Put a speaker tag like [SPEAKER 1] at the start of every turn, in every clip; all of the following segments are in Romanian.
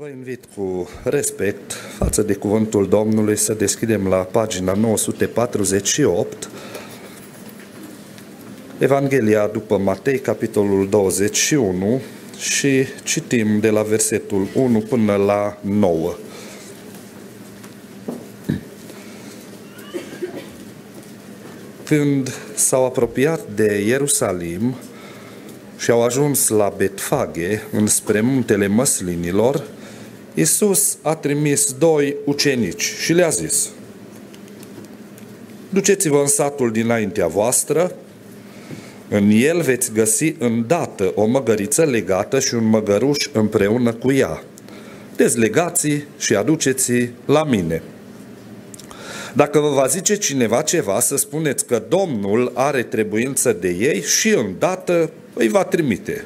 [SPEAKER 1] Vă invit cu respect față de cuvântul Domnului să deschidem la pagina 948 Evanghelia după Matei, capitolul 21 și citim de la versetul 1 până la 9. Când s-au apropiat de Ierusalim și au ajuns la Betfage, înspre muntele măslinilor, Iisus a trimis doi ucenici și le-a zis, Duceți-vă în satul dinaintea voastră, în el veți găsi îndată o măgăriță legată și un măgăruș împreună cu ea. Dezlegați și aduceți la mine. Dacă vă va zice cineva ceva, să spuneți că Domnul are trebuință de ei și îndată îi va trimite.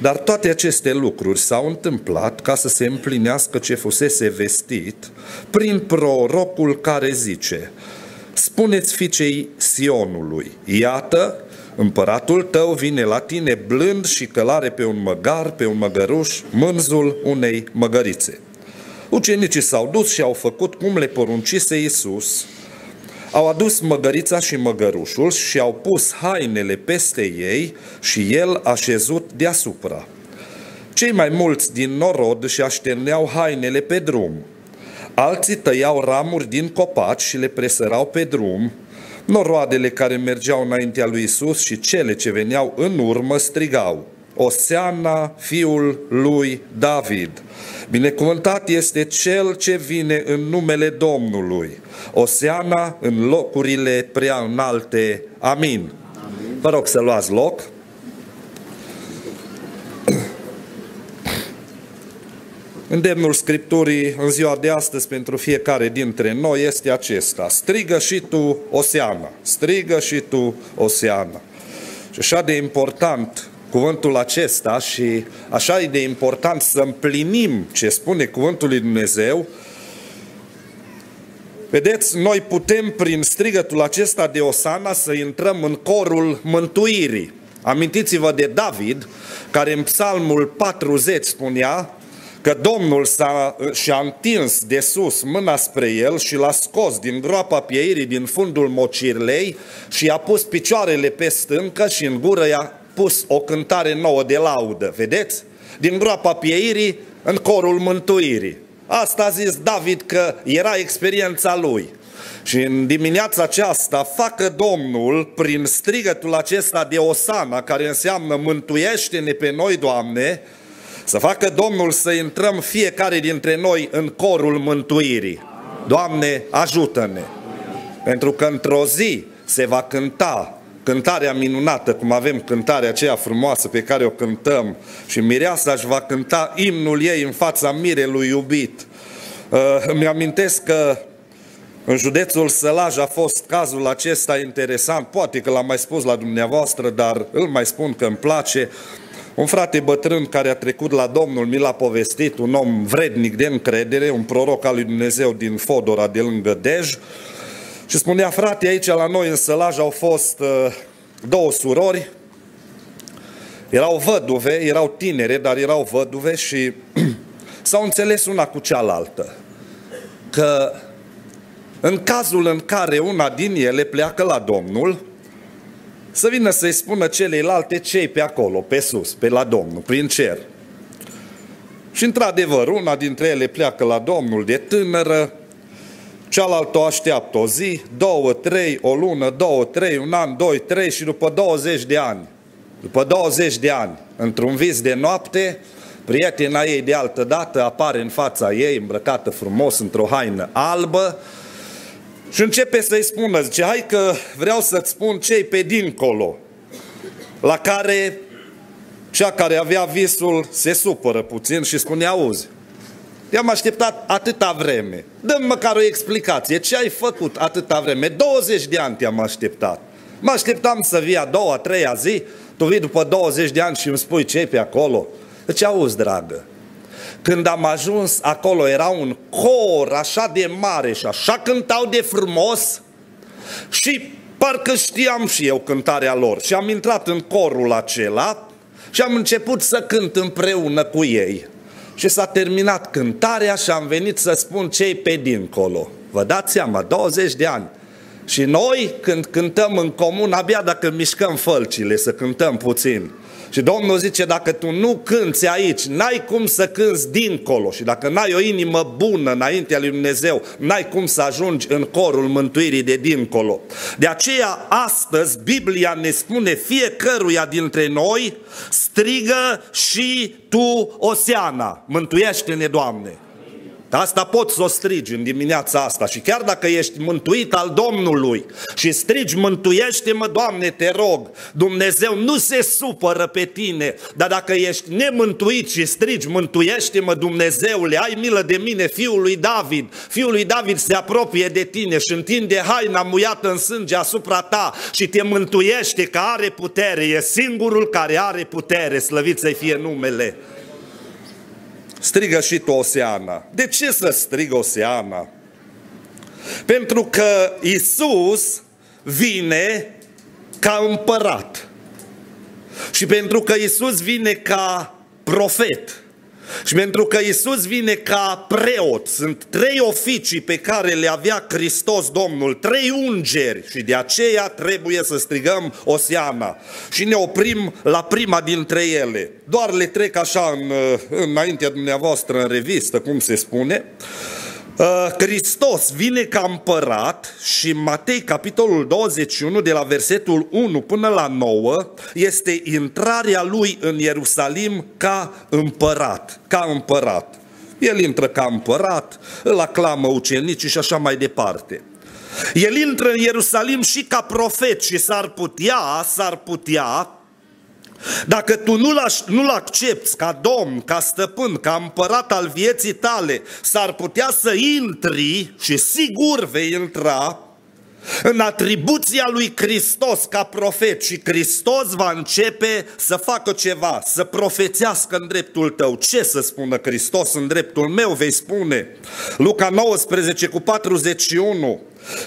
[SPEAKER 1] Dar toate aceste lucruri s-au întâmplat ca să se împlinească ce fusese vestit prin prorocul care zice Spuneți fiicei Sionului, iată, împăratul tău vine la tine blând și călare pe un măgar, pe un măgăruș, mânzul unei măgărițe. Ucenicii s-au dus și au făcut cum le poruncise Iisus. Au adus măgărița și măgărușul și au pus hainele peste ei și el a șezut deasupra. Cei mai mulți din norod și așterneau hainele pe drum. Alții tăiau ramuri din copaci și le presărau pe drum. Noroadele care mergeau înaintea lui Isus și cele ce veneau în urmă strigau, Oseana, fiul lui David. Binecuvântat este cel ce vine în numele Domnului. Oseana în locurile prea înalte. Amin. Amin. Vă rog să luați loc. Îndemnul Scripturii în ziua de astăzi pentru fiecare dintre noi este acesta. Strigă și tu, Oseana. Strigă și tu, Oseana. Și așa de important cuvântul acesta și așa e de important să împlinim ce spune cuvântul lui Dumnezeu, Vedeți, noi putem prin strigătul acesta de Osana să intrăm în corul mântuirii. Amintiți-vă de David, care în psalmul 40 spunea că Domnul s-a, și-a întins de sus mâna spre el și l-a scos din groapa pieirii din fundul mocirlei și i-a pus picioarele pe stâncă și în gură i-a pus o cântare nouă de laudă, vedeți? Din groapa pieirii în corul mântuirii. Asta a zis David că era experiența lui. Și în dimineața aceasta facă Domnul, prin strigătul acesta de Osana, care înseamnă mântuiește-ne pe noi, Doamne, să facă Domnul să intrăm fiecare dintre noi în corul mântuirii. Doamne, ajută-ne! Pentru că într-o zi se va cânta cântarea minunată, cum avem cântarea aceea frumoasă pe care o cântăm și mireasa își va cânta imnul ei în fața mirelui iubit. Uh, îmi amintesc că în județul Sălaj a fost cazul acesta interesant, poate că l-am mai spus la dumneavoastră, dar îl mai spun că îmi place. Un frate bătrân care a trecut la Domnul mi l-a povestit, un om vrednic de încredere, un proroc al lui Dumnezeu din Fodora de lângă Dej, și spunea, frate, aici la noi în Sălaj au fost uh, două surori, erau văduve, erau tinere, dar erau văduve și s-au înțeles una cu cealaltă. Că în cazul în care una din ele pleacă la Domnul, să vină să-i spună celeilalte cei pe acolo, pe sus, pe la Domnul, prin cer. Și într-adevăr, una dintre ele pleacă la Domnul de tânără, cealaltă o așteaptă o zi, două, trei, o lună, două, trei, un an, doi, trei și după 20 de ani, după 20 de ani, într-un vis de noapte, prietena ei de altă dată apare în fața ei, îmbrăcată frumos într-o haină albă și începe să-i spună, zice, hai că vreau să-ți spun ce pe dincolo, la care cea care avea visul se supără puțin și spune, auzi, I-am așteptat atâta vreme. Dăm măcar o explicație. Ce ai făcut atâta vreme? 20 de ani te-am așteptat. Mă așteptam să vii a doua, a treia zi, tu vii după 20 de ani și îmi spui ce pe acolo. Deci auzi, dragă, când am ajuns acolo era un cor așa de mare și așa cântau de frumos și parcă știam și eu cântarea lor și am intrat în corul acela și am început să cânt împreună cu ei. Și s-a terminat cântarea și am venit să spun ce pe dincolo. Vă dați seama, 20 de ani. Și noi, când cântăm în comun, abia dacă mișcăm fălcile, să cântăm puțin. Și Domnul zice, dacă tu nu cânți aici, n-ai cum să cânți dincolo. Și dacă n-ai o inimă bună înaintea lui Dumnezeu, n-ai cum să ajungi în corul mântuirii de dincolo. De aceea, astăzi, Biblia ne spune fiecăruia dintre noi, strigă și tu, Oseana, mântuiește-ne, Doamne. Asta poți să o strigi în dimineața asta și chiar dacă ești mântuit al Domnului și strigi, mântuiește-mă, Doamne, te rog, Dumnezeu nu se supără pe tine, dar dacă ești nemântuit și strigi, mântuiește-mă, Dumnezeule, ai milă de mine, fiul lui David, fiul lui David se apropie de tine și întinde haina muiată în sânge asupra ta și te mântuiește că are putere, e singurul care are putere, slăvit să fie numele strigă și tu Oseana. De ce să strigă Oseana? Pentru că Isus vine ca împărat. Și pentru că Isus vine ca profet. Și pentru că Isus vine ca preot, sunt trei oficii pe care le avea Hristos Domnul, trei ungeri și de aceea trebuie să strigăm Osiana. Și ne oprim la prima dintre ele. Doar le trec așa în, înaintea dumneavoastră în revistă, cum se spune. Uh, Hristos vine ca împărat și Matei capitolul 21 de la versetul 1 până la 9 este intrarea lui în Ierusalim ca împărat, ca împărat. El intră ca împărat, îl aclamă ucenicii și așa mai departe. El intră în Ierusalim și ca profet și s-ar putea, s-ar putea dacă tu nu-l, nu accepti ca domn, ca stăpân, ca împărat al vieții tale, s-ar putea să intri și sigur vei intra în atribuția lui Hristos ca profet și Hristos va începe să facă ceva, să profețească în dreptul tău. Ce să spună Hristos în dreptul meu, vei spune? Luca 19 cu 41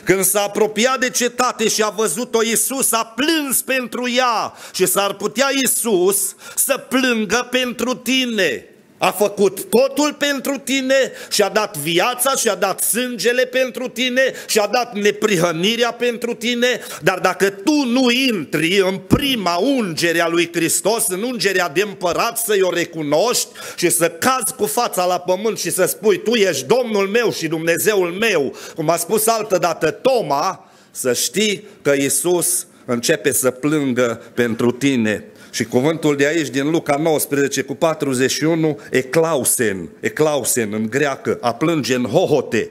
[SPEAKER 1] când s-a apropiat de cetate și a văzut-o Iisus, a plâns pentru ea și s-ar putea Iisus să plângă pentru tine. A făcut totul pentru tine și a dat viața și a dat sângele pentru tine și a dat neprihănirea pentru tine, dar dacă tu nu intri în prima ungere a lui Hristos, în ungerea de împărat să-i o recunoști și să cazi cu fața la pământ și să spui tu ești Domnul meu și Dumnezeul meu, cum a spus altădată Toma, să știi că Iisus începe să plângă pentru tine. Și cuvântul de aici, din Luca 19 cu 41, eclausen, eclausen în greacă, a plânge în hohote.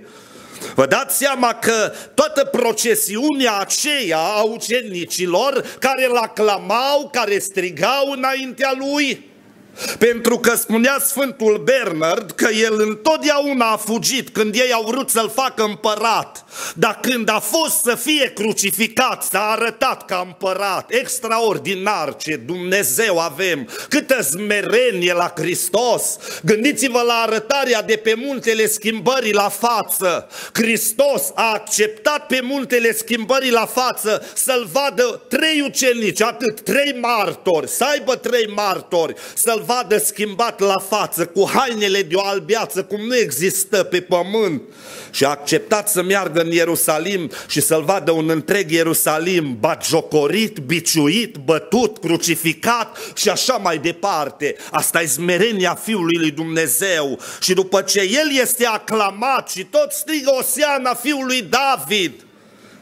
[SPEAKER 1] Vă dați seama că toată procesiunea aceea a ucenicilor care l aclamau, care strigau înaintea lui, pentru că spunea Sfântul Bernard că el întotdeauna a fugit când ei au vrut să-l facă împărat. Dar când a fost să fie crucificat, s-a arătat ca împărat. Extraordinar ce Dumnezeu avem, câtă smerenie la Hristos. Gândiți-vă la arătarea de pe muntele schimbării la față. Hristos a acceptat pe muntele schimbării la față să-l vadă trei ucenici, atât, trei martori, să aibă trei martori, să-l vadă schimbat la față, cu hainele de o albiață, cum nu există pe pământ. Și a acceptat să meargă în Ierusalim și să-l vadă un întreg Ierusalim batjocorit, biciuit, bătut, crucificat și așa mai departe. Asta e smerenia Fiului lui Dumnezeu. Și după ce el este aclamat și tot strigă Oseana Fiului David,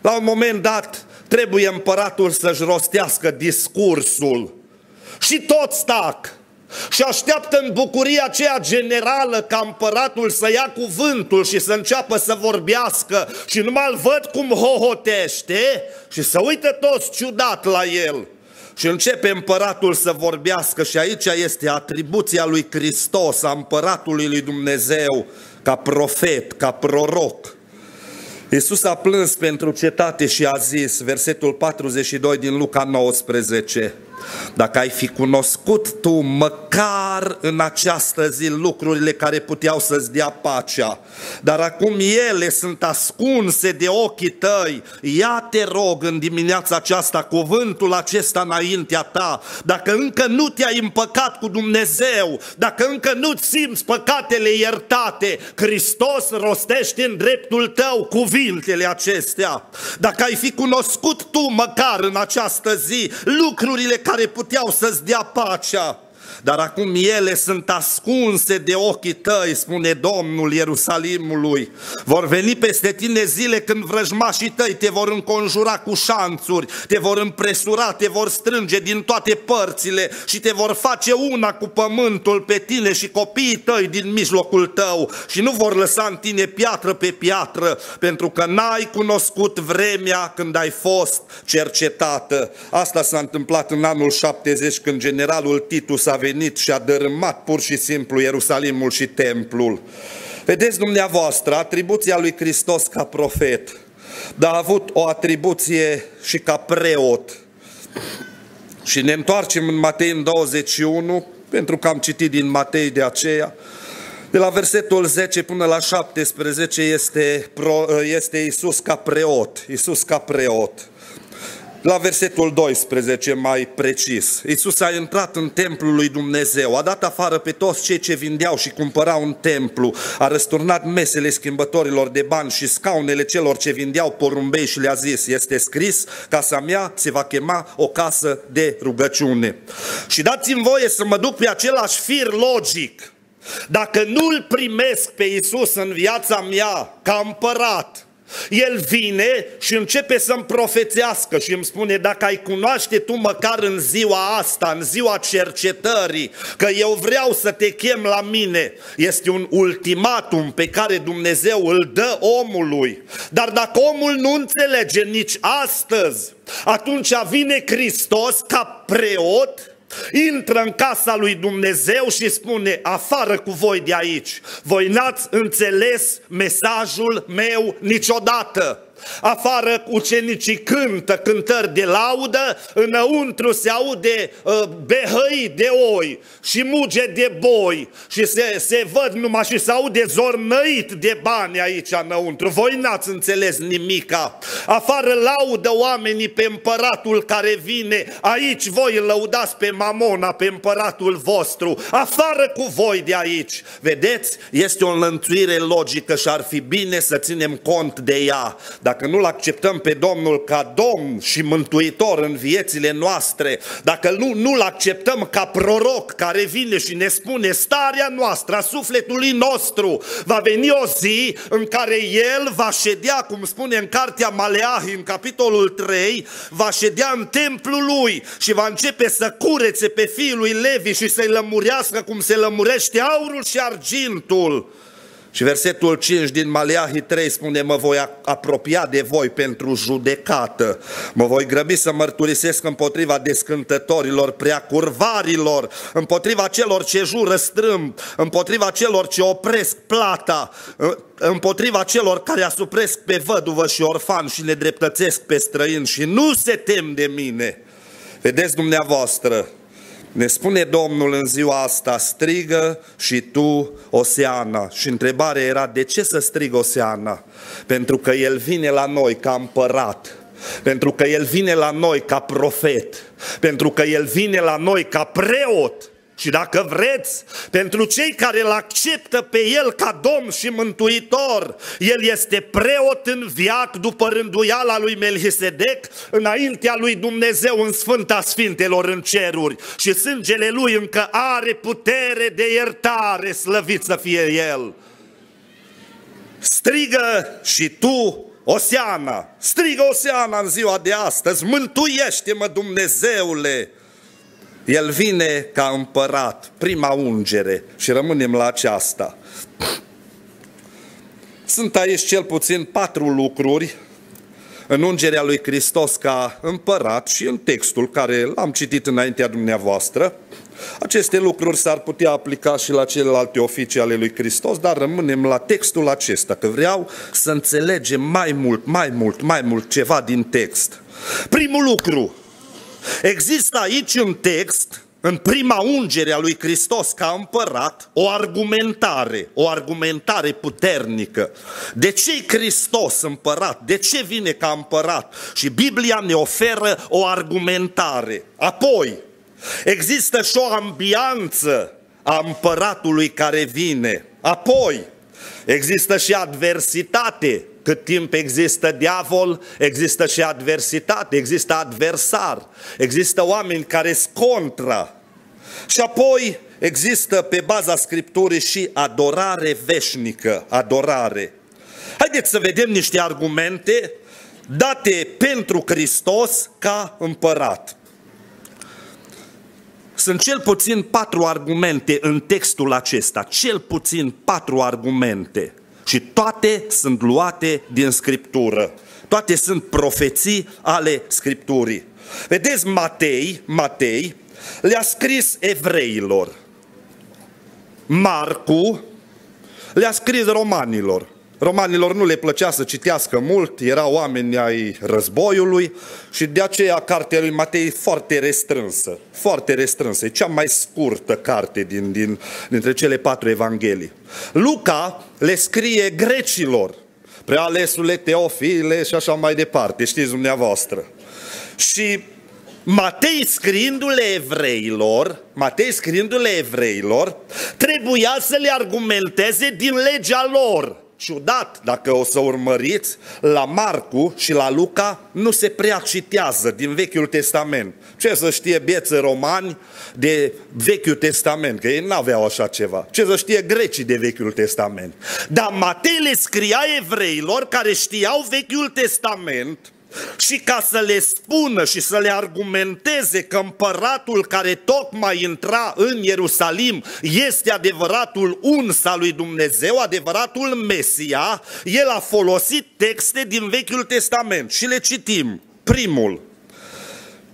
[SPEAKER 1] la un moment dat trebuie împăratul să-și rostească discursul. Și tot stac și așteaptă în bucuria aceea generală ca împăratul să ia cuvântul și să înceapă să vorbească și numai îl văd cum hohotește și să uită toți ciudat la el. Și începe împăratul să vorbească și aici este atribuția lui Hristos, a împăratului lui Dumnezeu, ca profet, ca proroc. Iisus a plâns pentru cetate și a zis, versetul 42 din Luca 19, dacă ai fi cunoscut tu măcar în această zi lucrurile care puteau să-ți dea pacea, dar acum ele sunt ascunse de ochii tăi, ia te rog în dimineața aceasta cuvântul acesta înaintea ta, dacă încă nu te-ai împăcat cu Dumnezeu, dacă încă nu simți păcatele iertate, Hristos rostește în dreptul tău cuvintele acestea. Dacă ai fi cunoscut tu măcar în această zi lucrurile care puteau să-ți dea pacea, dar acum ele sunt ascunse de ochii tăi, spune Domnul Ierusalimului. Vor veni peste tine zile când vrăjmașii tăi te vor înconjura cu șanțuri, te vor împresura, te vor strânge din toate părțile și te vor face una cu pământul pe tine și copiii tăi din mijlocul tău și nu vor lăsa în tine piatră pe piatră, pentru că n-ai cunoscut vremea când ai fost cercetată. Asta s-a întâmplat în anul 70 când generalul Titus a venit venit și a dărâmat pur și simplu Ierusalimul și templul. Vedeți dumneavoastră, atribuția lui Hristos ca profet, dar a avut o atribuție și ca preot. Și ne întoarcem în Matei în 21, pentru că am citit din Matei de aceea, de la versetul 10 până la 17 este, este Iisus ca preot, Iisus ca preot la versetul 12 mai precis. Iisus a intrat în templul lui Dumnezeu, a dat afară pe toți cei ce vindeau și cumpărau un templu, a răsturnat mesele schimbătorilor de bani și scaunele celor ce vindeau porumbei și le-a zis, este scris, casa mea se va chema o casă de rugăciune. Și dați-mi voie să mă duc pe același fir logic. Dacă nu-L primesc pe Iisus în viața mea ca împărat, el vine și începe să-mi profețească și îmi spune, dacă ai cunoaște tu măcar în ziua asta, în ziua cercetării, că eu vreau să te chem la mine, este un ultimatum pe care Dumnezeu îl dă omului. Dar dacă omul nu înțelege nici astăzi, atunci vine Hristos ca preot intră în casa lui Dumnezeu și spune, afară cu voi de aici, voi n-ați înțeles mesajul meu niciodată. Afară ucenicii cântă cântări de laudă, înăuntru se aude uh, behăi de oi și muge de boi și se, se văd numai și se aude zornăit de bani aici înăuntru. Voi n-ați înțeles nimica. Afară laudă oamenii pe împăratul care vine, aici voi îl lăudați pe mamona, pe împăratul vostru. Afară cu voi de aici. Vedeți? Este o înlănțuire logică și ar fi bine să ținem cont de ea. Dar dacă nu-L acceptăm pe Domnul ca Domn și Mântuitor în viețile noastre, dacă nu, nu-L acceptăm ca proroc care vine și ne spune starea noastră, a sufletului nostru, va veni o zi în care El va ședea, cum spune în cartea Maleahi, în capitolul 3, va ședea în templul Lui și va începe să curețe pe fiul lui Levi și să-i lămurească cum se lămurește aurul și argintul. Și versetul 5 din Maleahi 3 spune, mă voi apropia de voi pentru judecată, mă voi grăbi să mărturisesc împotriva descântătorilor, preacurvarilor, împotriva celor ce jură strâmb, împotriva celor ce opresc plata, împotriva celor care asupresc pe văduvă și orfan și ne dreptățesc pe străini și nu se tem de mine. Vedeți dumneavoastră, ne spune Domnul în ziua asta, strigă și tu, Oseana. Și întrebarea era, de ce să strigă Oseana? Pentru că El vine la noi ca împărat, pentru că El vine la noi ca profet, pentru că El vine la noi ca preot, și dacă vreți, pentru cei care îl acceptă pe El ca Domn și Mântuitor, El este preot în viac după rânduiala lui Melchisedec înaintea lui Dumnezeu în Sfânta Sfintelor în ceruri și sângele Lui încă are putere de iertare, slăvit să fie El. Strigă și tu, Oseana, strigă Oseana în ziua de astăzi, mântuiește-mă Dumnezeule! El vine ca împărat, prima ungere și rămânem la aceasta. Sunt aici cel puțin patru lucruri în ungerea lui Hristos ca împărat și în textul care l-am citit înaintea dumneavoastră. Aceste lucruri s-ar putea aplica și la celelalte oficii ale lui Hristos, dar rămânem la textul acesta, că vreau să înțelegem mai mult, mai mult, mai mult ceva din text. Primul lucru, Există aici un text, în prima ungere a lui Hristos ca împărat, o argumentare, o argumentare puternică. De ce Hristos împărat? De ce vine ca împărat? Și Biblia ne oferă o argumentare. Apoi, există și o ambianță a împăratului care vine. Apoi, există și adversitate cât timp există diavol, există și adversitate, există adversar, există oameni care sunt contra. Și apoi există pe baza Scripturii și adorare veșnică, adorare. Haideți să vedem niște argumente date pentru Hristos ca împărat. Sunt cel puțin patru argumente în textul acesta, cel puțin patru argumente și toate sunt luate din Scriptură. Toate sunt profeții ale Scripturii. Vedeți, Matei, Matei le-a scris evreilor. Marcu le-a scris romanilor. Romanilor nu le plăcea să citească mult, erau oameni ai războiului și de aceea cartea lui Matei e foarte restrânsă, foarte restrânsă, e cea mai scurtă carte din, din, dintre cele patru evanghelii. Luca le scrie grecilor, prealesule, teofile și așa mai departe, știți dumneavoastră. Și Matei scriindu-le evreilor, Matei scriindu-le evreilor, trebuia să le argumenteze din legea lor ciudat, dacă o să urmăriți, la Marcu și la Luca nu se prea citează din Vechiul Testament. Ce să știe bieță romani de Vechiul Testament, că ei n-aveau așa ceva. Ce să știe grecii de Vechiul Testament. Dar Matei le scria evreilor care știau Vechiul Testament și ca să le spună și să le argumenteze că împăratul care tocmai intra în Ierusalim este adevăratul uns al lui Dumnezeu, adevăratul Mesia, el a folosit texte din Vechiul Testament și le citim. Primul,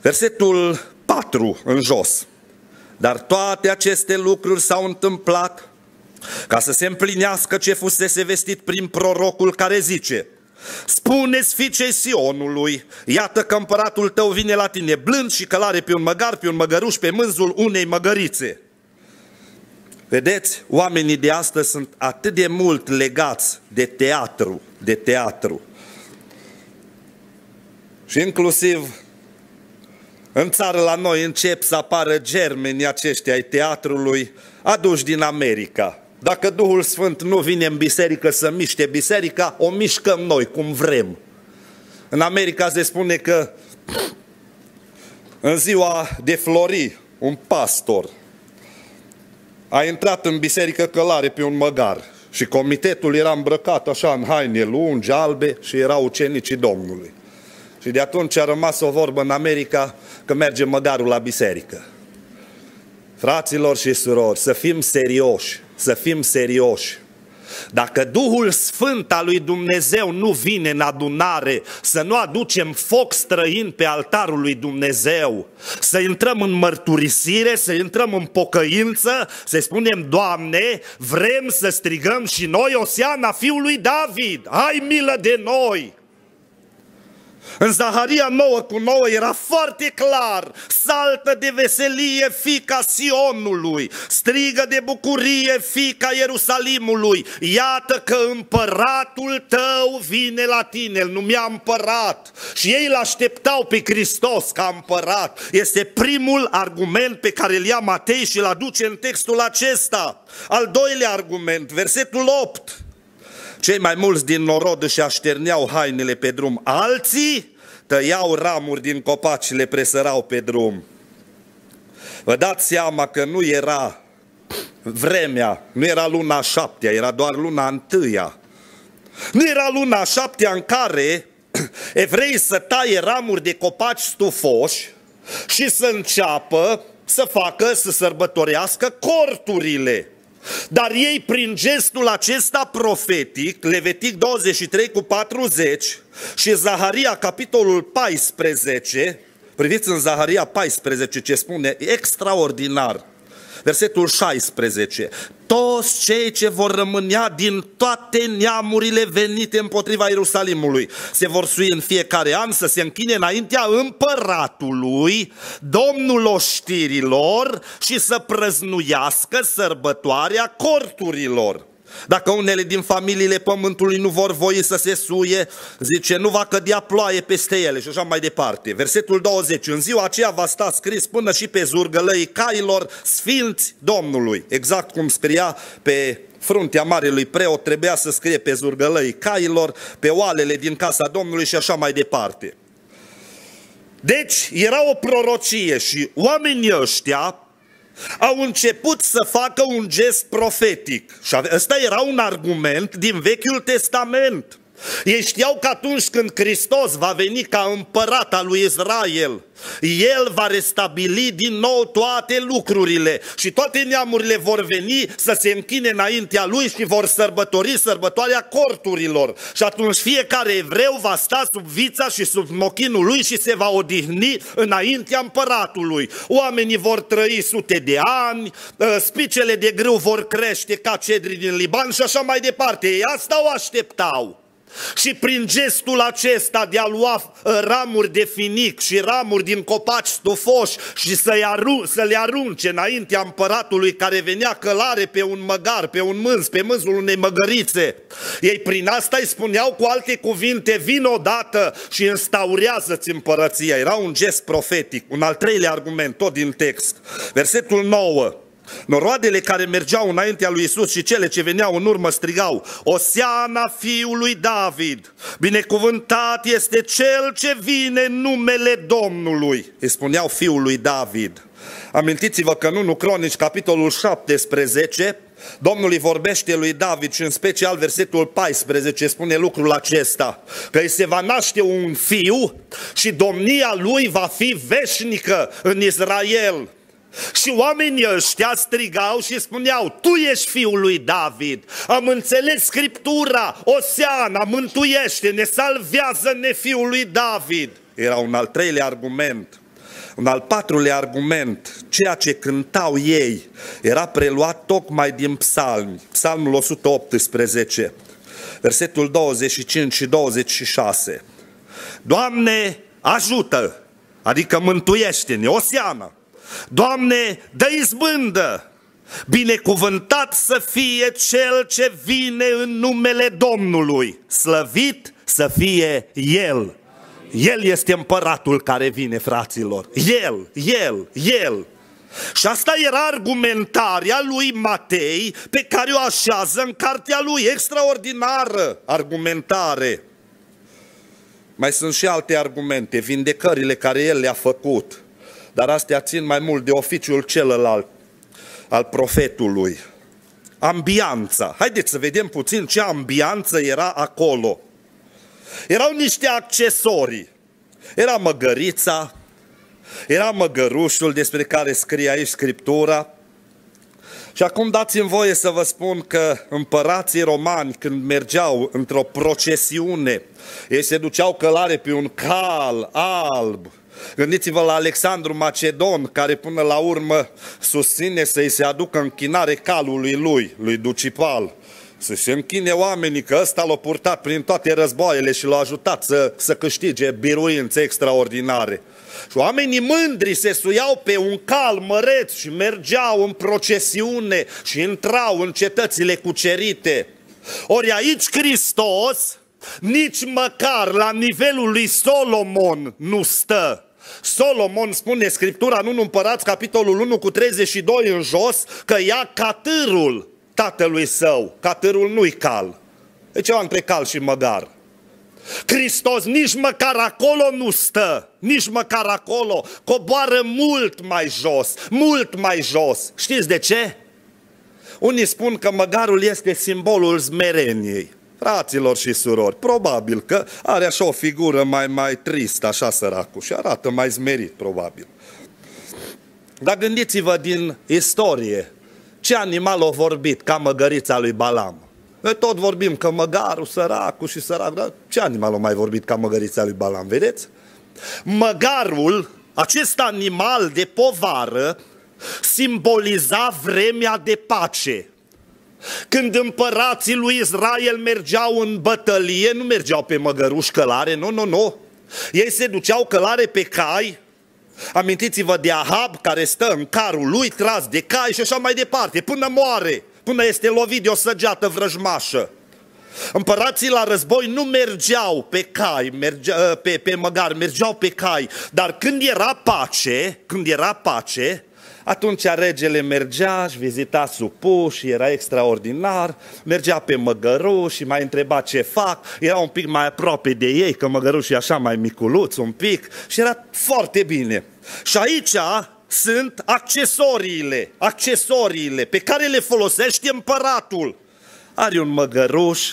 [SPEAKER 1] versetul 4 în jos. Dar toate aceste lucruri s-au întâmplat ca să se împlinească ce fusese vestit prin prorocul care zice – Spuneți fiicei Sionului, iată că împăratul tău vine la tine blând și călare pe un măgar, pe un măgăruș, pe mânzul unei măgărițe. Vedeți, oamenii de astăzi sunt atât de mult legați de teatru, de teatru. Și inclusiv în țară la noi încep să apară germenii aceștia ai teatrului aduși din America. Dacă Duhul Sfânt nu vine în biserică să miște biserica, o mișcăm noi cum vrem. În America se spune că în ziua de flori, un pastor a intrat în biserică călare pe un măgar și comitetul era îmbrăcat așa în haine lungi, albe și erau ucenicii Domnului. Și de atunci a rămas o vorbă în America că merge măgarul la biserică. Fraților și surori, să fim serioși să fim serioși. Dacă Duhul Sfânt al lui Dumnezeu nu vine în adunare, să nu aducem foc străin pe altarul lui Dumnezeu, să intrăm în mărturisire, să intrăm în pocăință, să spunem, Doamne, vrem să strigăm și noi Oseana fiului David, ai milă de noi! În Zaharia 9 cu 9 era foarte clar, saltă de veselie fica Sionului, strigă de bucurie fica Ierusalimului, iată că împăratul tău vine la tine, îl numea împărat și ei îl așteptau pe Hristos ca împărat. Este primul argument pe care îl ia Matei și îl aduce în textul acesta. Al doilea argument, versetul 8. Cei mai mulți din norod își așterneau hainele pe drum, alții tăiau ramuri din copaci și le presărau pe drum. Vă dați seama că nu era vremea, nu era luna șaptea, era doar luna întâia. Nu era luna șaptea în care evreii să taie ramuri de copaci stufoși și să înceapă să facă, să sărbătorească corturile. Dar ei, prin gestul acesta profetic, Levitic 23 cu 40 și Zaharia, capitolul 14, priviți în Zaharia 14 ce spune, extraordinar. Versetul 16. Toți cei ce vor rămânea din toate neamurile venite împotriva Ierusalimului se vor sui în fiecare an să se închine înaintea împăratului, domnul oștirilor și să prăznuiască sărbătoarea corturilor. Dacă unele din familiile pământului nu vor voi să se suie, zice, nu va cădea ploaie peste ele și așa mai departe. Versetul 20, în ziua aceea va sta scris până și pe zurgălăii cailor sfinți Domnului. Exact cum scria pe fruntea marelui preot, trebuia să scrie pe zurgălăii cailor, pe oalele din casa Domnului și așa mai departe. Deci era o prorocie și oamenii ăștia au început să facă un gest profetic. Și ăsta era un argument din Vechiul Testament. Ei știau că atunci când Hristos va veni ca împărat al lui Israel, El va restabili din nou toate lucrurile și toate neamurile vor veni să se închine înaintea Lui și vor sărbători sărbătoarea corturilor. Și atunci fiecare evreu va sta sub vița și sub mochinul Lui și se va odihni înaintea împăratului. Oamenii vor trăi sute de ani, ă, spicele de grâu vor crește ca cedri din Liban și așa mai departe. Ei asta o așteptau. Și prin gestul acesta de a lua uh, ramuri de finic și ramuri din copaci stufoși și să, aru- să le arunce înaintea împăratului care venea călare pe un măgar, pe un mânz, pe mânzul unei măgărițe. Ei prin asta îi spuneau cu alte cuvinte, vin odată și înstaurează-ți împărăția. Era un gest profetic. Un al treilea argument, tot din text. Versetul 9. Noroadele care mergeau înaintea lui Isus și cele ce veneau în urmă strigau, Oseana fiului David, binecuvântat este cel ce vine în numele Domnului. Îi spuneau fiul lui David. Amintiți-vă că în 1 Cronici, capitolul 17, Domnul îi vorbește lui David și în special versetul 14 spune lucrul acesta, că îi se va naște un fiu și domnia lui va fi veșnică în Israel. Și oamenii ăștia strigau și spuneau, tu ești fiul lui David, am înțeles Scriptura, Oseana, mântuiește-ne, salvează-ne fiul lui David. Era un al treilea argument. Un al patrulea argument, ceea ce cântau ei, era preluat tocmai din psalmi, psalmul 118, versetul 25 și 26. Doamne, ajută, adică mântuiește-ne, Oseana, Doamne, dă izbândă! Binecuvântat să fie cel ce vine în numele Domnului, slăvit să fie El. El este împăratul care vine, fraților. El, El, El. Și asta era argumentarea lui Matei pe care o așează în cartea lui, extraordinară argumentare. Mai sunt și alte argumente, vindecările care el le-a făcut dar astea țin mai mult de oficiul celălalt al profetului. Ambianța. Haideți să vedem puțin ce ambianță era acolo. Erau niște accesorii. Era măgărița, era măgărușul despre care scrie aici Scriptura. Și acum dați-mi voie să vă spun că împărații romani când mergeau într-o procesiune, ei se duceau călare pe un cal alb, Gândiți-vă la Alexandru Macedon, care până la urmă susține să-i se aducă închinare calului lui, lui Ducipal. Să se închine oamenii, că ăsta l-a purtat prin toate războaiele și l-a ajutat să, să câștige biruințe extraordinare. Și oamenii mândri se suiau pe un cal măreț și mergeau în procesiune și intrau în cetățile cucerite. Ori aici Hristos nici măcar la nivelul lui Solomon nu stă. Solomon spune Scriptura în 1 Împărați, capitolul 1 cu 32 în jos, că ia catârul tatălui său. Catârul nu-i cal. E ceva între cal și măgar. Hristos nici măcar acolo nu stă, nici măcar acolo, coboară mult mai jos, mult mai jos. Știți de ce? Unii spun că măgarul este simbolul zmereniei. Fraților și surori, probabil că are așa o figură mai, mai tristă, așa săracul, și arată mai zmerit, probabil. Dar gândiți-vă din istorie, ce animal a vorbit ca măgărița lui Balam? Noi tot vorbim că măgarul, săracul și sărac, dar ce animal a mai vorbit ca măgărița lui Balam, vedeți? Măgarul, acest animal de povară, simboliza vremea de pace. Când împărații lui Israel mergeau în bătălie, nu mergeau pe măgăruși călare, nu, nu, nu. Ei se duceau călare pe cai, Amintiți-vă de Ahab care stă în carul lui tras de cai și așa mai departe, până moare, până este lovit de o săgeată vrăjmașă. Împărații la război nu mergeau pe cai, mergea, pe, pe măgar, mergeau pe cai, dar când era pace, când era pace, atunci regele mergea și vizita supuși, era extraordinar, mergea pe măgăruși și mai întreba ce fac, era un pic mai aproape de ei, că măgărușul e așa mai miculuț un pic și era foarte bine. Și aici sunt accesoriile, accesoriile pe care le folosește împăratul. Are un măgăruș,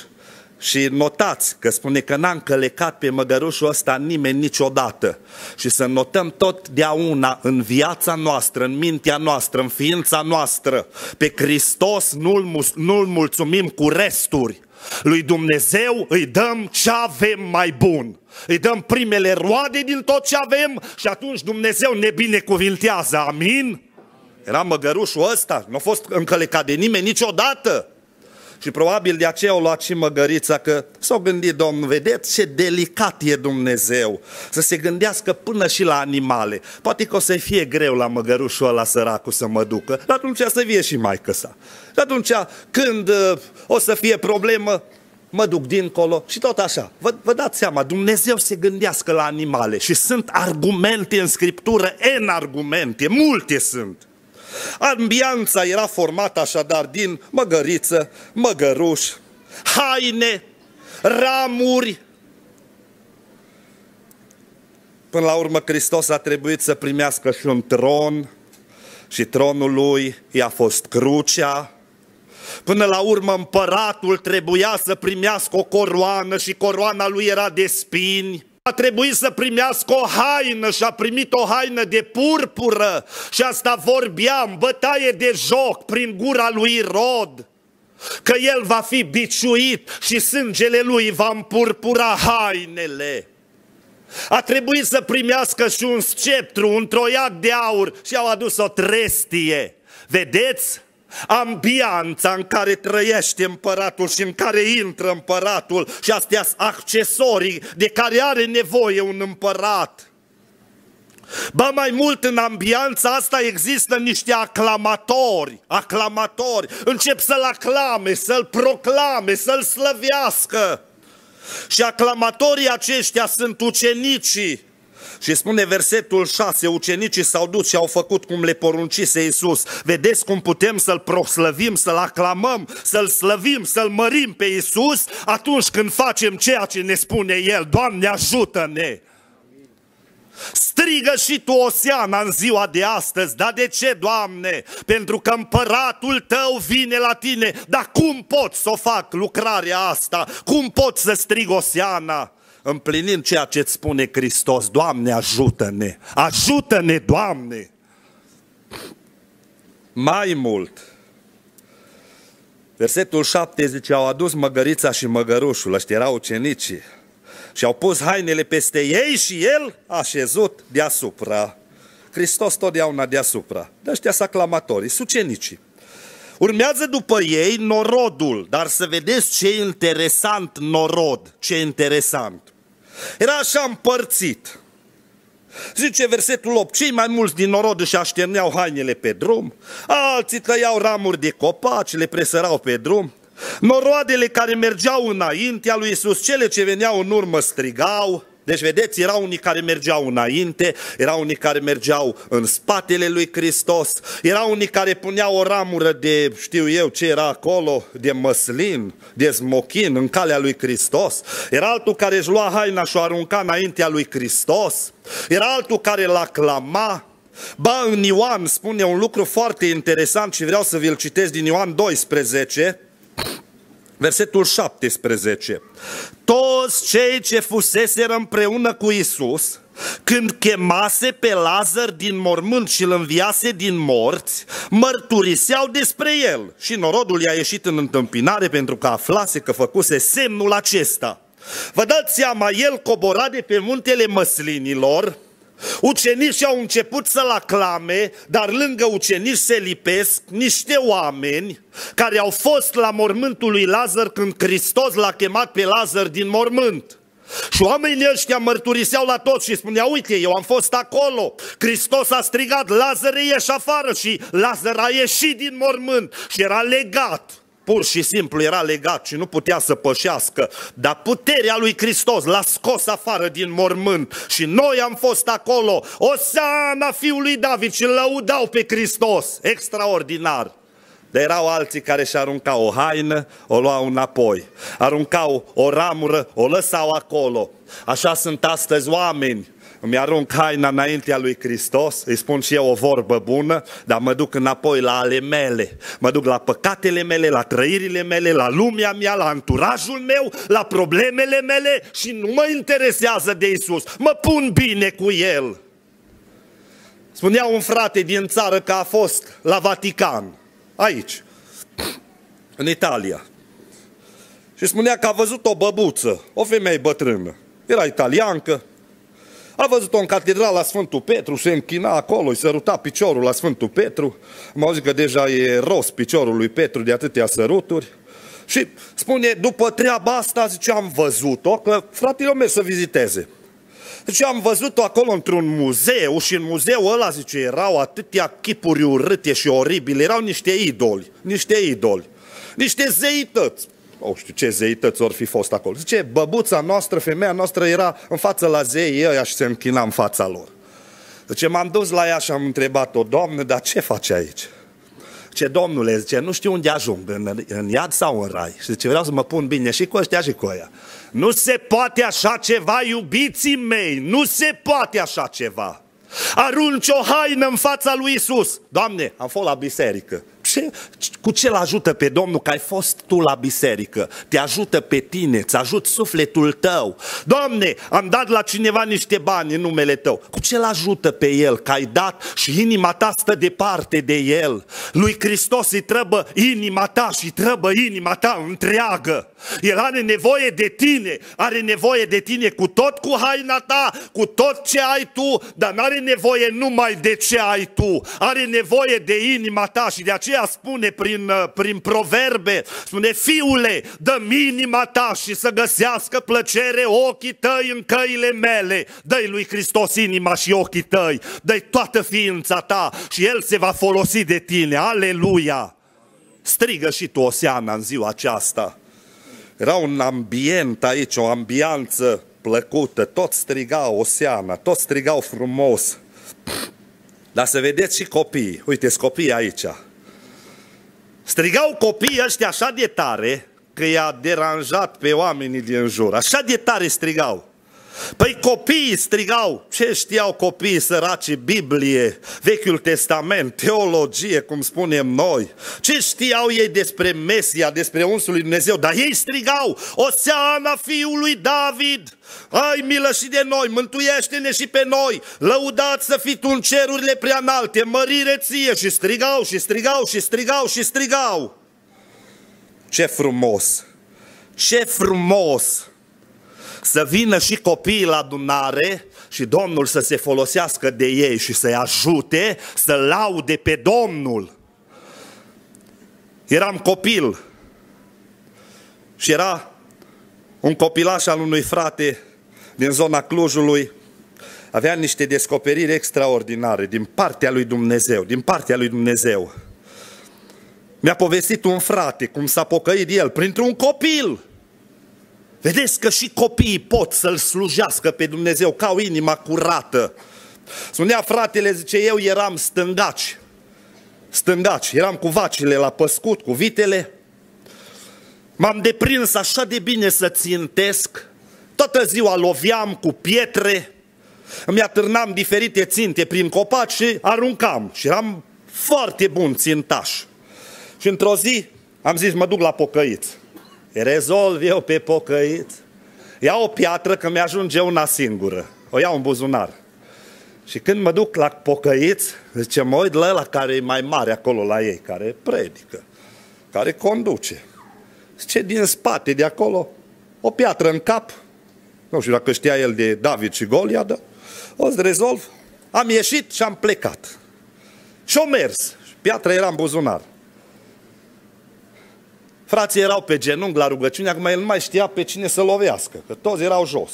[SPEAKER 1] și notați că spune că n-a încălecat pe măgărușul ăsta nimeni niciodată. Și să notăm totdeauna în viața noastră, în mintea noastră, în ființa noastră, pe Hristos nu-L, nu mulțumim cu resturi. Lui Dumnezeu îi dăm ce avem mai bun. Îi dăm primele roade din tot ce avem și atunci Dumnezeu ne binecuvintează. Amin? Era măgărușul ăsta, nu a fost încălecat de nimeni niciodată. Și probabil de aceea au luat și măgărița că s-au gândit, domnul, vedeți ce delicat e Dumnezeu să se gândească până și la animale. Poate că o să fie greu la măgărușul ăla săracul să mă ducă, dar atunci să fie și mai sa. Și atunci când uh, o să fie problemă, mă duc dincolo și tot așa. Vă, vă dați seama, Dumnezeu se gândească la animale și sunt argumente în Scriptură, în argumente, multe sunt. Ambianța era formată așadar din măgăriță, măgăruș, haine, ramuri. Până la urmă Hristos a trebuit să primească și un tron și tronul lui i-a fost crucea. Până la urmă împăratul trebuia să primească o coroană și coroana lui era de spini a trebuit să primească o haină și a primit o haină de purpură și asta vorbeam, bătaie de joc prin gura lui Rod că el va fi biciuit și sângele lui va împurpura hainele. A trebuit să primească și un sceptru, un troiac de aur și au adus o trestie. Vedeți? Ambianța în care trăiește împăratul și în care intră împăratul și astea sunt accesorii de care are nevoie un împărat. Ba mai mult în ambianța asta există niște aclamatori, aclamatori, încep să-l aclame, să-l proclame, să-l slăvească. Și aclamatorii aceștia sunt ucenicii și spune versetul 6, ucenicii s-au dus și au făcut cum le poruncise Iisus. Vedeți cum putem să-L proslăvim, să-L aclamăm, să-L slăvim, să-L mărim pe Iisus atunci când facem ceea ce ne spune El. Doamne, ajută-ne! Strigă și tu, Oseana, în ziua de astăzi. Dar de ce, Doamne? Pentru că împăratul tău vine la tine. Dar cum pot să o fac lucrarea asta? Cum pot să strig Oseana? Împlinind ceea ce îți spune Hristos. Doamne, ajută-ne! Ajută-ne, Doamne! Mai mult, versetul 7 zice, au adus măgărița și măgărușul, ăștia erau ucenicii, și au pus hainele peste ei și el a șezut deasupra. Hristos totdeauna deasupra. De ăștia sunt aclamatorii, sucenicii. Urmează după ei norodul, dar să vedeți ce interesant norod, ce interesant. Era așa împărțit. Zice versetul 8, cei mai mulți din norod își așterneau hainele pe drum, alții tăiau ramuri de copaci, le presărau pe drum, noroadele care mergeau înaintea lui Isus, cele ce veneau în urmă strigau, deci, vedeți, erau unii care mergeau înainte, erau unii care mergeau în spatele lui Hristos, erau unii care puneau o ramură de, știu eu ce era acolo, de măslin, de smochin în calea lui Hristos, era altul care își lua haina și o arunca înaintea lui Hristos, era altul care l aclama, Ba, în Ioan spune un lucru foarte interesant și vreau să vi-l citesc din Ioan 12, Versetul 17. Toți cei ce fuseseră împreună cu Isus, când chemase pe Lazar din mormânt și îl înviase din morți, mărturiseau despre el și norodul i-a ieșit în întâmpinare pentru că aflase că făcuse semnul acesta. Vă dați seama, el cobora de pe muntele măslinilor, Ucenicii au început să-l aclame, dar lângă ucenici se lipesc niște oameni care au fost la mormântul lui Lazar când Hristos l-a chemat pe Lazar din mormânt. Și oamenii ăștia mărturiseau la toți și spuneau, uite, eu am fost acolo, Hristos a strigat, Lazar ieși afară. Și Lazar a ieșit din mormânt și era legat pur și simplu era legat și nu putea să pășească, dar puterea lui Hristos l-a scos afară din mormânt și noi am fost acolo, Osana fiului David și lăudau pe Hristos, extraordinar. Dar erau alții care și aruncau o haină, o luau înapoi. Aruncau o ramură, o lăsau acolo. Așa sunt astăzi oameni îmi arunc haina înaintea lui Hristos, îi spun și eu o vorbă bună, dar mă duc înapoi la ale mele. Mă duc la păcatele mele, la trăirile mele, la lumea mea, la anturajul meu, la problemele mele și nu mă interesează de Isus. Mă pun bine cu El. Spunea un frate din țară că a fost la Vatican, aici, în Italia. Și spunea că a văzut o băbuță, o femeie bătrână. Era italiancă, a văzut-o în catedral la Sfântul Petru, se închina acolo, îi săruta piciorul la Sfântul Petru. Am auzit că deja e rost piciorul lui Petru de atâtea săruturi. Și spune, după treaba asta, zice, am văzut-o, că fratele meu să viziteze. Deci am văzut-o acolo într-un muzeu și în muzeul ăla, zice, erau atâtea chipuri urâte și oribile, erau niște idoli, niște idoli, niște zeități, o știu ce zeități ori fi fost acolo. Zice, băbuța noastră, femeia noastră era în față la zeii ăia și se închina în fața lor. Zice, m-am dus la ea și am întrebat-o, Doamne, dar ce face aici? Ce domnule, zice, nu știu unde ajung, în, în iad sau în rai. Și zice, vreau să mă pun bine și cu ăștia și cu ăia. Nu se poate așa ceva, iubiții mei, nu se poate așa ceva. Arunci o haină în fața lui Isus. Doamne, am fost la biserică ce, cu ce-l ajută pe Domnul că ai fost tu la biserică? Te ajută pe tine, îți ajut sufletul tău. Doamne, am dat la cineva niște bani în numele tău. Cu ce-l ajută pe el că ai dat și inima ta stă departe de el? Lui Hristos îi trăbă inima ta și trăbă inima ta întreagă. El are nevoie de tine, are nevoie de tine cu tot cu haina ta, cu tot ce ai tu, dar nu are nevoie numai de ce ai tu. Are nevoie de inima ta și de aceea spune prin, uh, prin proverbe, spune, fiule, dă inima ta și să găsească plăcere ochii tăi în căile mele. Dă-i lui Hristos inima și ochii tăi, dă-i toată ființa ta și El se va folosi de tine. Aleluia! Strigă și tu, Oseana, în ziua aceasta. Era un ambient aici, o ambianță plăcută, tot strigau Oseana, tot strigau frumos. Dar să vedeți și copii, uite copii aici. Strigau copiii ăștia așa de tare că i-a deranjat pe oamenii din jur. Așa de tare strigau. Păi copiii strigau, ce știau copiii săraci, Biblie, Vechiul Testament, teologie, cum spunem noi, ce știau ei despre Mesia, despre unsul lui Dumnezeu, dar ei strigau, Oseana fiului David, ai milă și de noi, mântuiește-ne și pe noi, lăudați să fii tu în cerurile prea înalte, mărire ție și strigau și strigau și strigau și strigau. Ce frumos! Ce frumos! Să vină și copiii la adunare și Domnul să se folosească de ei și să-i ajute să laude pe Domnul. Eram copil și era un copilaș al unui frate din zona Clujului, avea niște descoperiri extraordinare din partea lui Dumnezeu, din partea lui Dumnezeu. Mi-a povestit un frate cum s-a pocăit el printr-un copil. Vedeți că și copiii pot să-L slujească pe Dumnezeu ca o inima curată. Spunea fratele, zice, eu eram stângaci. Stângaci, eram cu vacile la păscut, cu vitele. M-am deprins așa de bine să țintesc. Toată ziua loviam cu pietre. Îmi atârnam diferite ținte prin copaci și aruncam. Și eram foarte bun țintaș. Și într-o zi am zis, mă duc la pocăiți rezolv eu pe pocăit, iau o piatră că mi-ajunge una singură, o iau în buzunar. Și când mă duc la pocăiți, zice, mă uit la ăla care e mai mare acolo la ei, care predică, care conduce. Zice, din spate, de acolo, o piatră în cap, nu știu dacă știa el de David și Goliadă, O să rezolv. Am ieșit și am plecat. Și-o mers. Piatra era în buzunar. Frații erau pe genunchi la rugăciune, acum el nu mai știa pe cine să lovească, că toți erau jos.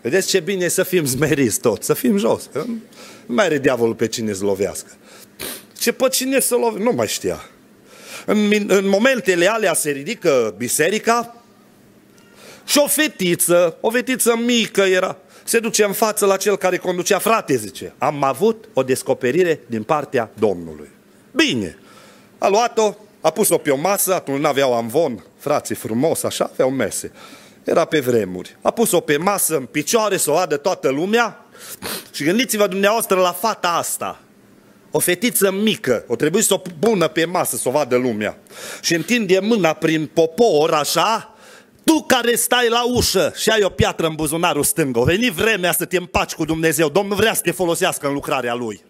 [SPEAKER 1] Vedeți ce bine e să fim zmeriți toți, să fim jos. Că nu mai are diavolul pe cine să lovească. Ce pe cine să lovească? Nu mai știa. În, în momentele alea se ridică biserica și o fetiță, o fetiță mică era, se duce în față la cel care conducea, frate, zice, am avut o descoperire din partea Domnului. Bine, a luat-o, a pus-o pe o masă, atunci nu aveau amvon, frații frumos, așa, aveau mese. Era pe vremuri. A pus-o pe masă, în picioare, să o vadă toată lumea. Și gândiți-vă dumneavoastră la fata asta. O fetiță mică, o trebuie să o pună pe masă, să o vadă lumea. Și întinde mâna prin popor, așa, tu care stai la ușă și ai o piatră în buzunarul stâng, o veni vremea să te împaci cu Dumnezeu. Domnul vrea să te folosească în lucrarea Lui.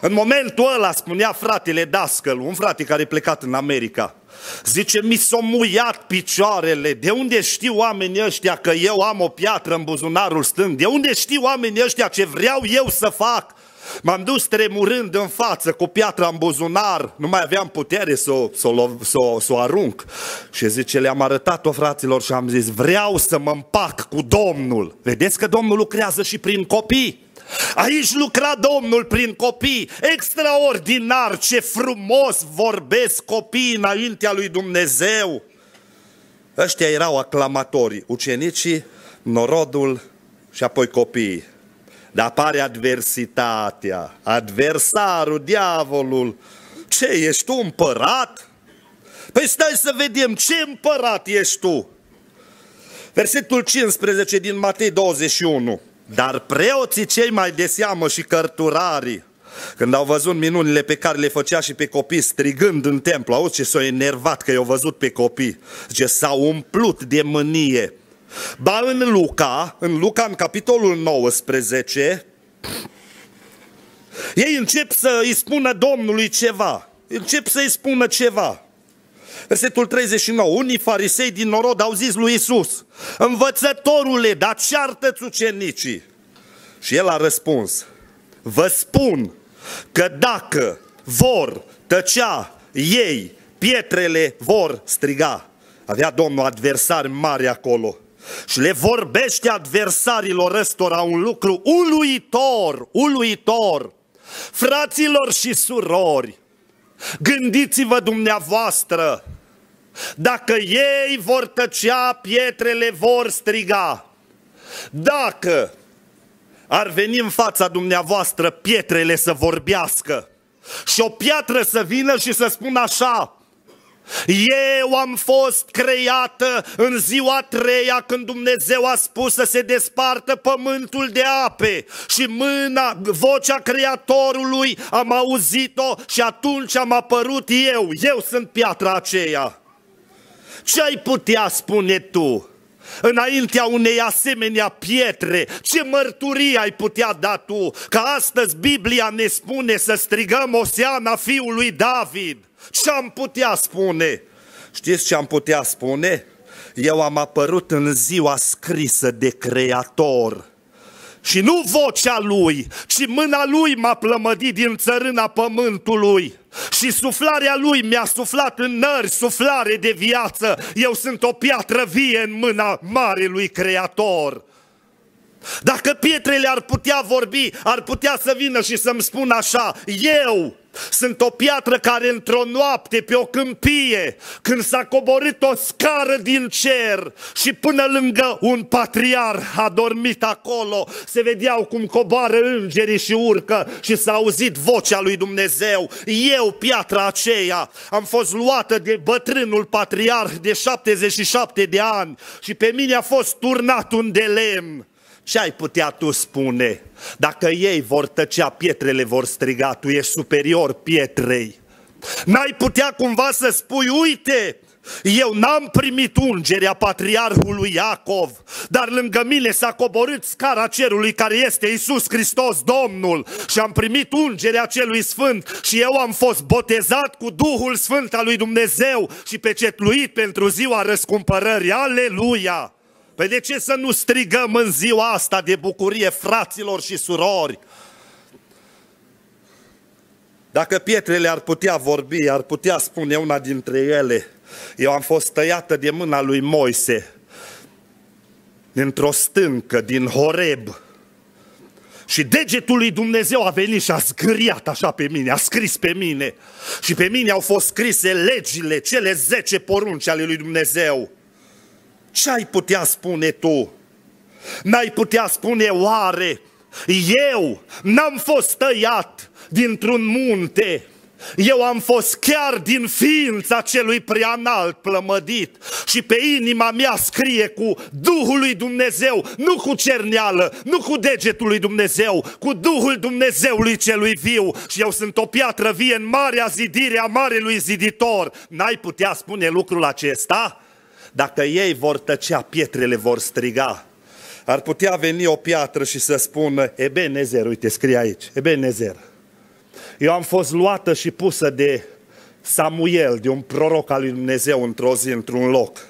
[SPEAKER 1] În momentul ăla spunea fratele Dascăl, un frate care e plecat în America, zice, mi s-au muiat picioarele, de unde știu oamenii ăștia că eu am o piatră în buzunarul stâng, de unde știu oamenii ăștia ce vreau eu să fac? M-am dus tremurând în față cu piatra în buzunar, nu mai aveam putere să o, să o, să o, să o arunc. Și zice, le-am arătat-o fraților și am zis, vreau să mă împac cu Domnul. Vedeți că Domnul lucrează și prin copii. Aici lucra Domnul prin copii. Extraordinar, ce frumos vorbesc copiii înaintea lui Dumnezeu. Ăștia erau aclamatorii, ucenicii, norodul și apoi copiii. Dar apare adversitatea, adversarul, diavolul. Ce, ești tu împărat? Păi stai să vedem, ce împărat ești tu? Versetul 15 din Matei 21. Dar preoții cei mai de seamă și cărturarii, când au văzut minunile pe care le făcea și pe copii strigând în templu, auzi ce s-au enervat că i-au văzut pe copii, ce s-au umplut de mânie. Ba în Luca, în Luca, în capitolul 19, ei încep să îi spună Domnului ceva, încep să îi spună ceva. Versetul 39. Unii farisei din norod au zis lui Isus, învățătorule, dar ceartă-ți ucenicii. Și el a răspuns, vă spun că dacă vor tăcea ei, pietrele vor striga. Avea Domnul adversari mari acolo. Și le vorbește adversarilor ăstora un lucru uluitor, uluitor. Fraților și surori, gândiți-vă dumneavoastră, dacă ei vor tăcea, pietrele vor striga. Dacă ar veni în fața dumneavoastră pietrele să vorbească și o piatră să vină și să spună așa, eu am fost creată în ziua treia când Dumnezeu a spus să se despartă pământul de ape și mâna, vocea Creatorului am auzit-o și atunci am apărut eu, eu sunt piatra aceea. Ce ai putea spune tu? Înaintea unei asemenea pietre, ce mărturie ai putea da tu? Că astăzi Biblia ne spune să strigăm Oseana fiului David. Ce am putea spune? Știți ce am putea spune? Eu am apărut în ziua scrisă de Creator și nu vocea lui, ci mâna lui m-a plămădit din țărâna pământului. Și suflarea lui mi-a suflat în nări, suflare de viață. Eu sunt o piatră vie în mâna Marelui Creator. Dacă pietrele ar putea vorbi, ar putea să vină și să-mi spună așa, eu sunt o piatră care într-o noapte pe o câmpie, când s-a coborât o scară din cer și până lângă un patriar a dormit acolo, se vedeau cum coboară îngerii și urcă și s-a auzit vocea lui Dumnezeu. Eu, piatra aceea, am fost luată de bătrânul patriar de 77 de ani și pe mine a fost turnat un de lemn ce ai putea tu spune? Dacă ei vor tăcea, pietrele vor striga, tu ești superior pietrei. N-ai putea cumva să spui, uite, eu n-am primit ungerea patriarhului Iacov, dar lângă mine s-a coborât scara cerului care este Isus Hristos Domnul și am primit ungerea celui Sfânt și eu am fost botezat cu Duhul Sfânt al lui Dumnezeu și pecetluit pentru ziua răscumpărării. Aleluia! Păi de ce să nu strigăm în ziua asta de bucurie, fraților și surori? Dacă pietrele ar putea vorbi, ar putea spune una dintre ele, eu am fost tăiată de mâna lui Moise, într-o stâncă din Horeb, și degetul lui Dumnezeu a venit și a zgâriat așa pe mine, a scris pe mine. Și pe mine au fost scrise legile, cele zece porunci ale lui Dumnezeu. Ce ai putea spune tu? N-ai putea spune oare, eu n-am fost tăiat dintr-un munte, eu am fost chiar din ființa celui preanalt plămădit și pe inima mea scrie cu Duhul lui Dumnezeu, nu cu cerneală, nu cu degetul lui Dumnezeu, cu Duhul Dumnezeului celui viu și eu sunt o piatră vie în marea zidire a marelui ziditor. N-ai putea spune lucrul acesta? Dacă ei vor tăcea, pietrele vor striga. Ar putea veni o piatră și să spună, Ebenezer, uite, scrie aici, Ebenezer, eu am fost luată și pusă de Samuel, de un proroc al lui Dumnezeu într-o zi, într-un loc.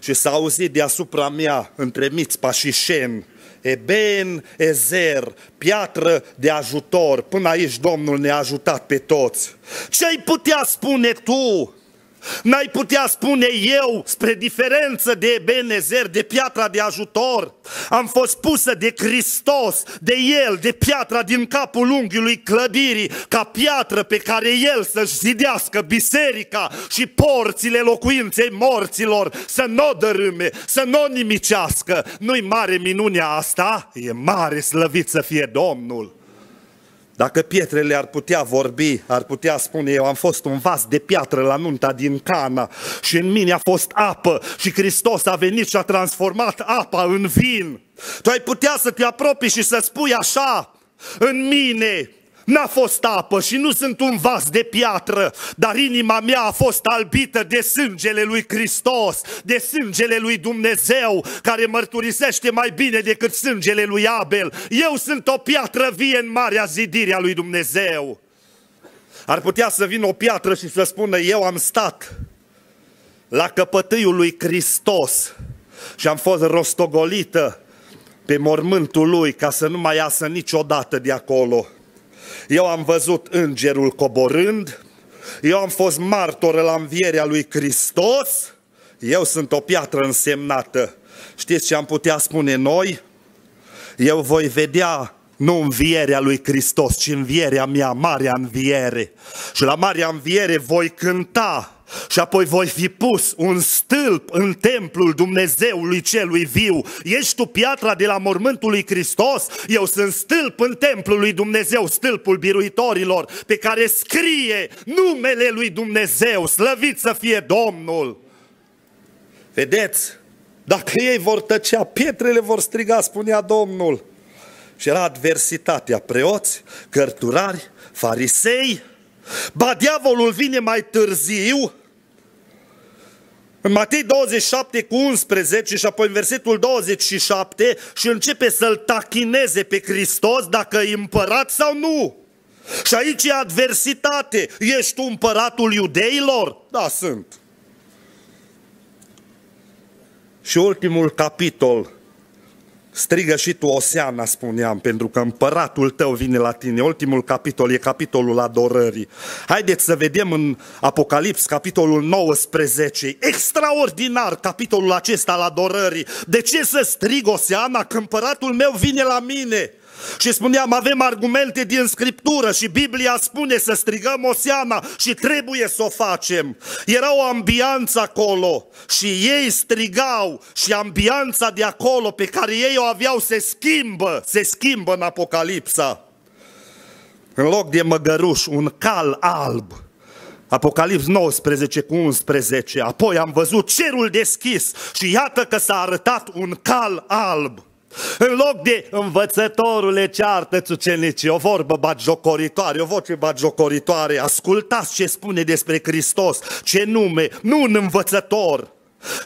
[SPEAKER 1] Și s-a auzit deasupra mea, între Mițpa și Șen, Eben Ezer, piatră de ajutor. Până aici Domnul ne-a ajutat pe toți. Ce-ai putea spune tu N-ai putea spune eu, spre diferență de Ebenezer, de piatra de ajutor, am fost pusă de Hristos, de El, de piatra din capul unghiului clădirii, ca piatră pe care El să-și zidească biserica și porțile locuinței morților, să nu o dărâme, să nu o nimicească. Nu-i mare minunea asta? E mare slăvit să fie Domnul. Dacă pietrele ar putea vorbi, ar putea spune, eu am fost un vas de piatră la nunta din Cana și în mine a fost apă și Hristos a venit și a transformat apa în vin. Tu ai putea să te apropii și să spui așa, în mine N-a fost apă și nu sunt un vas de piatră, dar inima mea a fost albită de sângele lui Hristos, de sângele lui Dumnezeu, care mărturisește mai bine decât sângele lui Abel. Eu sunt o piatră vie în marea zidire a lui Dumnezeu. Ar putea să vină o piatră și să spună, eu am stat la căpătâiul lui Hristos și am fost rostogolită pe mormântul lui ca să nu mai iasă niciodată de acolo. Eu am văzut îngerul coborând, eu am fost martor la învierea lui Hristos, eu sunt o piatră însemnată. Știți ce am putea spune noi? Eu voi vedea nu învierea lui Hristos, ci învierea mea, marea înviere. Și la marea înviere voi cânta și apoi voi fi pus un stâlp în templul Dumnezeului celui viu. Ești tu piatra de la mormântul lui Hristos? Eu sunt stâlp în templul lui Dumnezeu, stâlpul biruitorilor, pe care scrie numele lui Dumnezeu, slăvit să fie Domnul. Vedeți? Dacă ei vor tăcea, pietrele vor striga, spunea Domnul. Și era adversitatea, preoți, cărturari, farisei, Ba diavolul vine mai târziu în Matei 27 cu 11 și apoi în versetul 27 și începe să-l tachineze pe Hristos dacă e împărat sau nu. Și aici e adversitate. Ești tu împăratul iudeilor? Da, sunt. Și ultimul capitol Strigă și tu, Oseana, spuneam, pentru că împăratul tău vine la tine. Ultimul capitol e capitolul adorării. Haideți să vedem în Apocalips, capitolul 19. Extraordinar capitolul acesta al adorării. De ce să strig, Oseana, că împăratul meu vine la mine? Și spuneam, avem argumente din Scriptură și Biblia spune să strigăm Oseana și trebuie să o facem. Era o ambianță acolo și ei strigau și ambianța de acolo pe care ei o aveau se schimbă, se schimbă în Apocalipsa. În loc de măgăruș, un cal alb. Apocalips 19 cu 11. Apoi am văzut cerul deschis și iată că s-a arătat un cal alb. În loc de învățătorule ceartă-ți ucenicii, o vorbă batjocoritoare, o voce batjocoritoare, ascultați ce spune despre Hristos, ce nume, nu un învățător.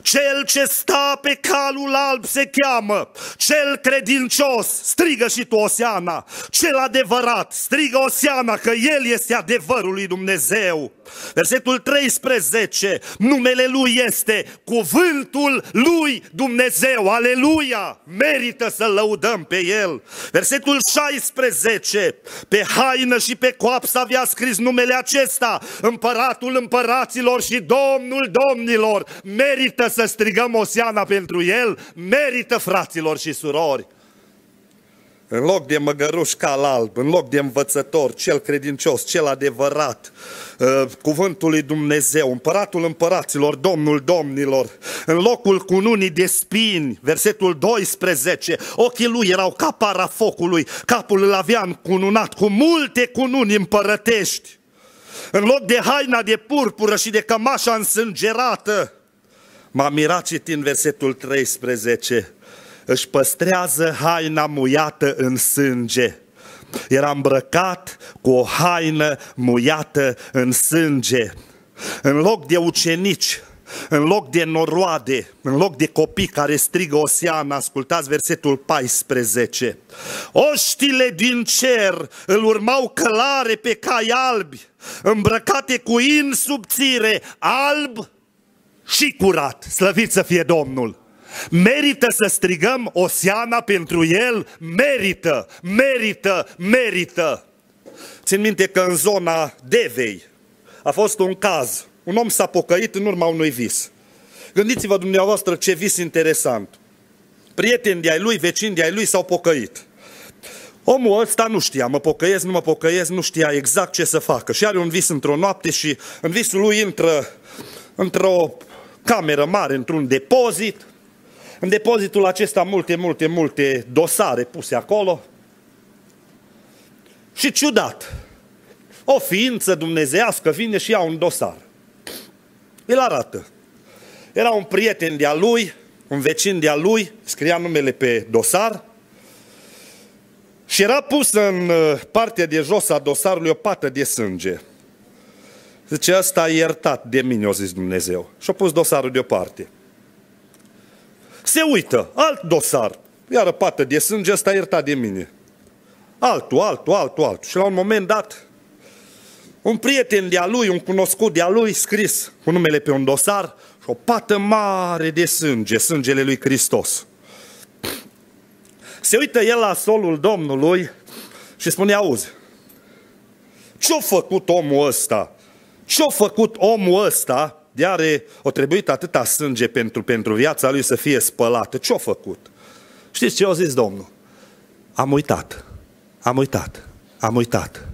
[SPEAKER 1] Cel ce sta pe calul alb se cheamă, cel credincios, strigă și tu Oseana, cel adevărat, strigă Oseana că El este adevărul lui Dumnezeu. Versetul 13, numele Lui este cuvântul Lui Dumnezeu, aleluia, merită să lăudăm pe El. Versetul 16, pe haină și pe coapsă avea scris numele acesta, împăratul împăraților și domnul domnilor, merită să strigăm Osiana pentru El, merită fraților și surori. În loc de măgăruș cal alb, în loc de învățător, cel credincios, cel adevărat, uh, cuvântul lui Dumnezeu, împăratul împăraților, domnul domnilor, în locul cununii de spini, versetul 12, ochii lui erau ca para focului, capul îl avea încununat cu multe cununi împărătești. În loc de haina de purpură și de cămașa însângerată, m-a mirat citind versetul 13, își păstrează haina muiată în sânge. Era îmbrăcat cu o haină muiată în sânge. În loc de ucenici, în loc de noroade, în loc de copii care strigă Osean, ascultați versetul 14. Oștile din cer îl urmau călare pe cai albi, îmbrăcate cu in subțire, alb și curat. Slăvit să fie Domnul! Merită să strigăm Osiana pentru el? Merită, merită, merită. Țin minte că în zona Devei a fost un caz. Un om s-a pocăit în urma unui vis. Gândiți-vă dumneavoastră ce vis interesant. Prieteni de-ai lui, vecini de-ai lui s-au pocăit. Omul ăsta nu știa, mă pocăiesc, nu mă pocăiesc, nu știa exact ce să facă. Și are un vis într-o noapte și în visul lui intră într-o cameră mare, într-un depozit, în depozitul acesta multe, multe, multe dosare puse acolo. Și ciudat, o ființă dumnezească vine și ia un dosar. Îl arată. Era un prieten de-a lui, un vecin de-a lui, scria numele pe dosar și era pus în uh, partea de jos a dosarului o pată de sânge. Zice, ăsta e iertat de mine, o zis Dumnezeu. Și-a pus dosarul deoparte. Se uită, alt dosar, iară pată de sânge, ăsta iertat de mine. Altul, altul, altul, altul. Și la un moment dat, un prieten de-a lui, un cunoscut de-a lui, scris cu numele pe un dosar și o pată mare de sânge, sângele lui Hristos. Se uită el la solul Domnului și spune, auzi, ce-a făcut omul ăsta? Ce-a făcut omul ăsta de are, o trebuit atâta sânge pentru, pentru viața lui să fie spălată. Ce-a făcut? Știți ce a zis Domnul? Am uitat, am uitat, am uitat.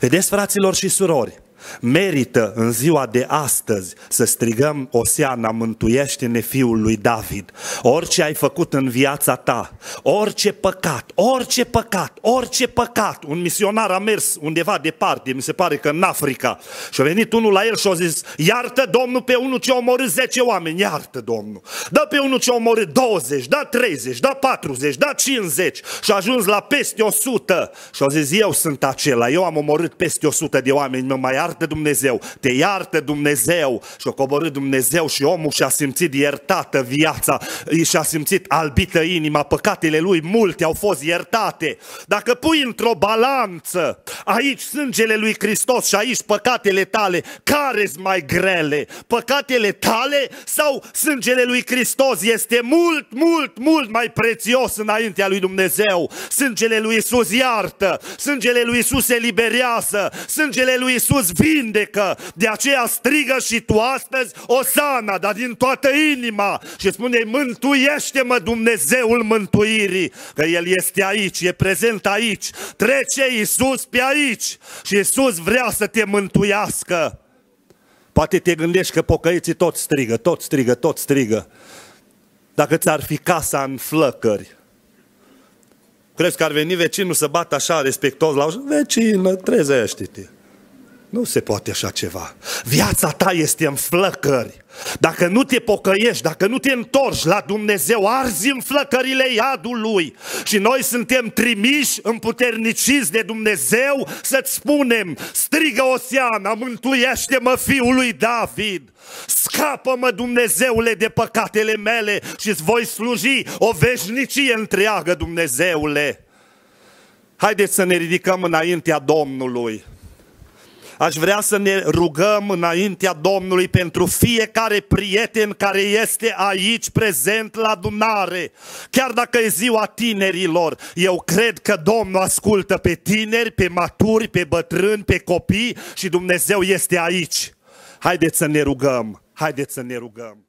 [SPEAKER 1] Vedeți, fraților și surori, Merită în ziua de astăzi să strigăm Oseana, mântuiește-ne fiul lui David. Orice ai făcut în viața ta, orice păcat, orice păcat, orice păcat. Un misionar a mers undeva departe, mi se pare că în Africa, și a venit unul la el și a zis, iartă Domnul pe unul ce a omorât 10 oameni, iartă Domnul. Dă pe unul ce a omorât 20, da 30, da 40, da 50 și a ajuns la peste 100. Și a zis, eu sunt acela, eu am omorât peste 100 de oameni, mă mai iartă iartă Dumnezeu, te iartă Dumnezeu și-a coborât Dumnezeu și omul și-a simțit iertată viața, și-a simțit albită inima, păcatele lui multe au fost iertate. Dacă pui într-o balanță aici sângele lui Hristos și aici păcatele tale, care sunt mai grele? Păcatele tale sau sângele lui Hristos este mult, mult, mult mai prețios înaintea lui Dumnezeu? Sângele lui Isus iartă, sângele lui Isus eliberează, sângele lui Isus vindecă. De aceea strigă și tu astăzi Osana, dar din toată inima și spune mântuiește-mă Dumnezeul mântuirii, că El este aici, e prezent aici. Trece Iisus pe aici și Iisus vrea să te mântuiască. Poate te gândești că pocăiții tot strigă, tot strigă, tot strigă. Dacă ți-ar fi casa în flăcări, crezi că ar veni vecinul să bată așa respectos la vecină, trezește-te. Nu se poate așa ceva. Viața ta este în flăcări. Dacă nu te pocăiești, dacă nu te întorci la Dumnezeu, arzi în flăcările iadului. Și noi suntem trimiși, împuterniciți de Dumnezeu să-ți spunem, strigă Oseana, mântuiește-mă fiul lui David. Scapă-mă Dumnezeule de păcatele mele și îți voi sluji o veșnicie întreagă Dumnezeule. Haideți să ne ridicăm înaintea Domnului. Aș vrea să ne rugăm înaintea Domnului pentru fiecare prieten care este aici prezent la adunare. Chiar dacă e ziua tinerilor, eu cred că Domnul ascultă pe tineri, pe maturi, pe bătrâni, pe copii și Dumnezeu este aici. Haideți să ne rugăm, haideți să ne rugăm.